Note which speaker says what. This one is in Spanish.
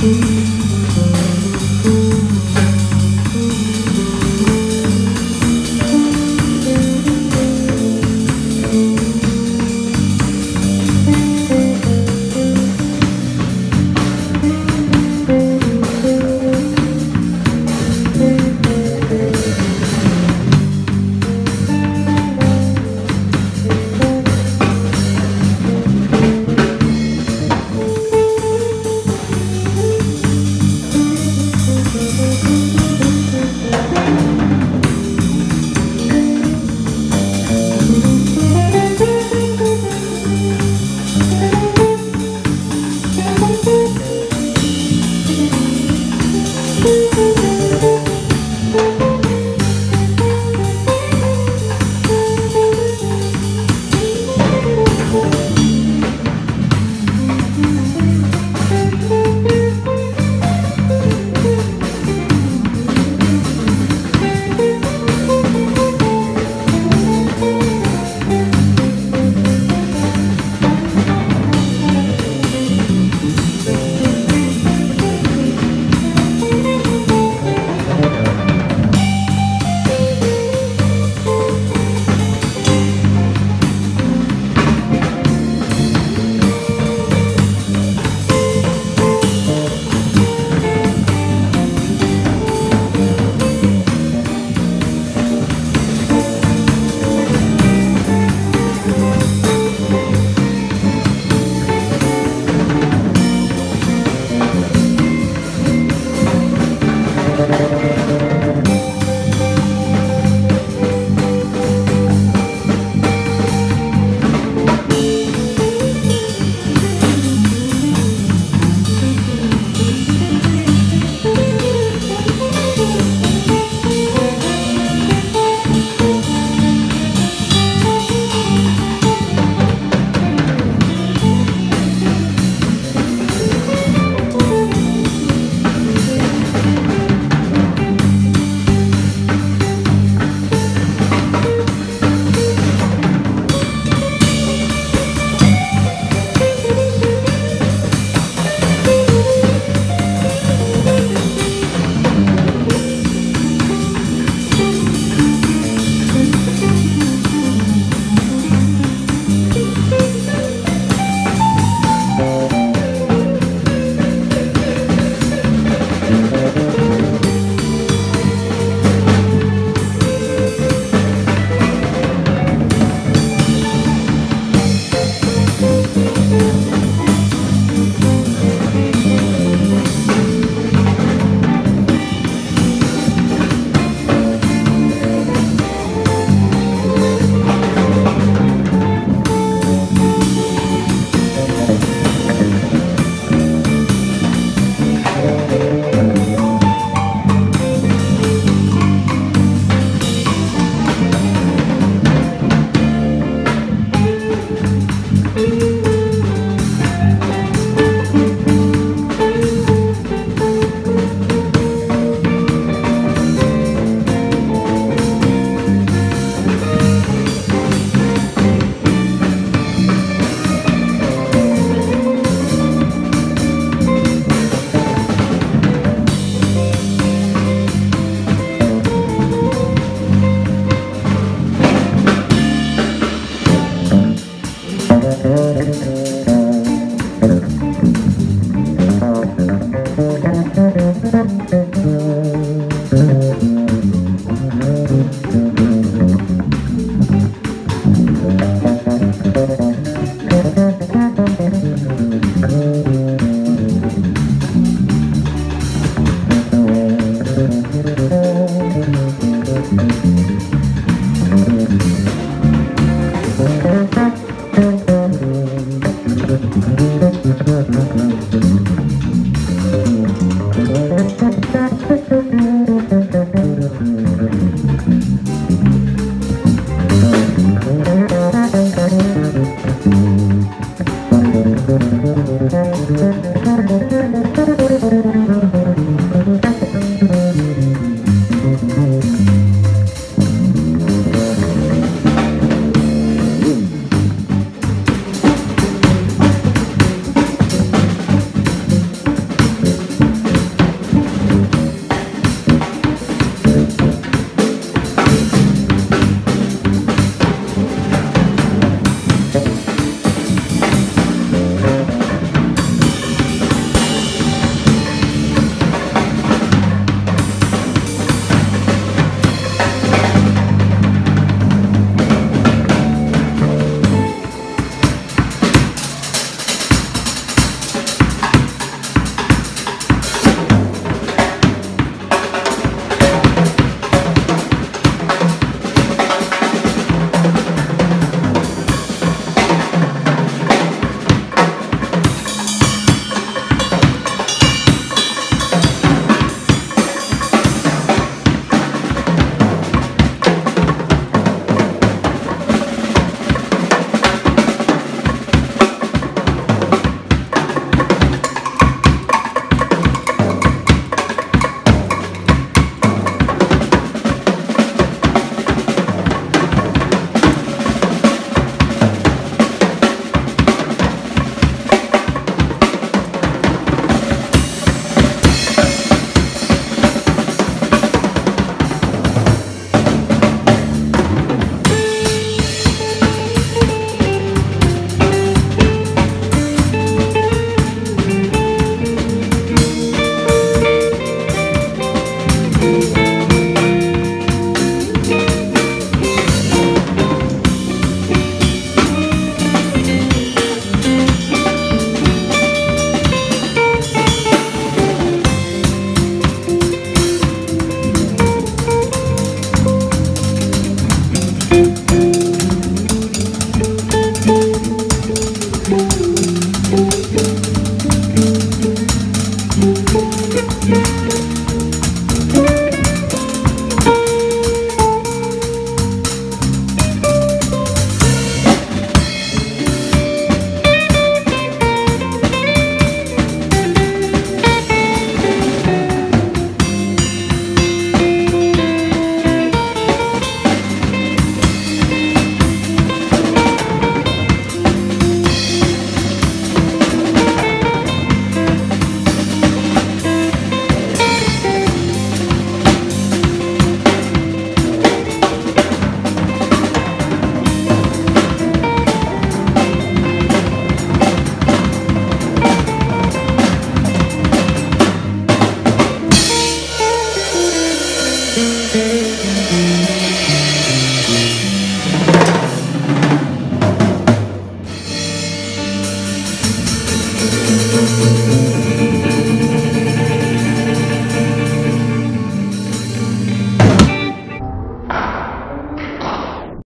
Speaker 1: Ooh. Thank